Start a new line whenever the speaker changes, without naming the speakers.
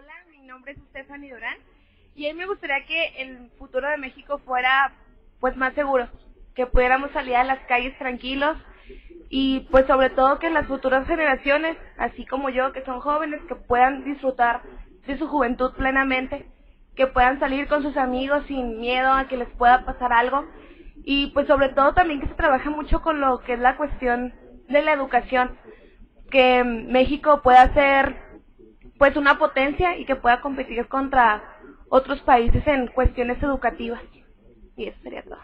Hola, mi nombre es Stephanie Durán y a mí me gustaría que el futuro de México fuera pues más seguro, que pudiéramos salir a las calles tranquilos y pues sobre todo que las futuras generaciones, así como yo, que son jóvenes, que puedan disfrutar de su juventud plenamente, que puedan salir con sus amigos sin miedo a que les pueda pasar algo y pues sobre todo también que se trabaje mucho con lo que es la cuestión de la educación, que México pueda ser pues una potencia y que pueda competir contra otros países en cuestiones educativas. Y eso sería todo.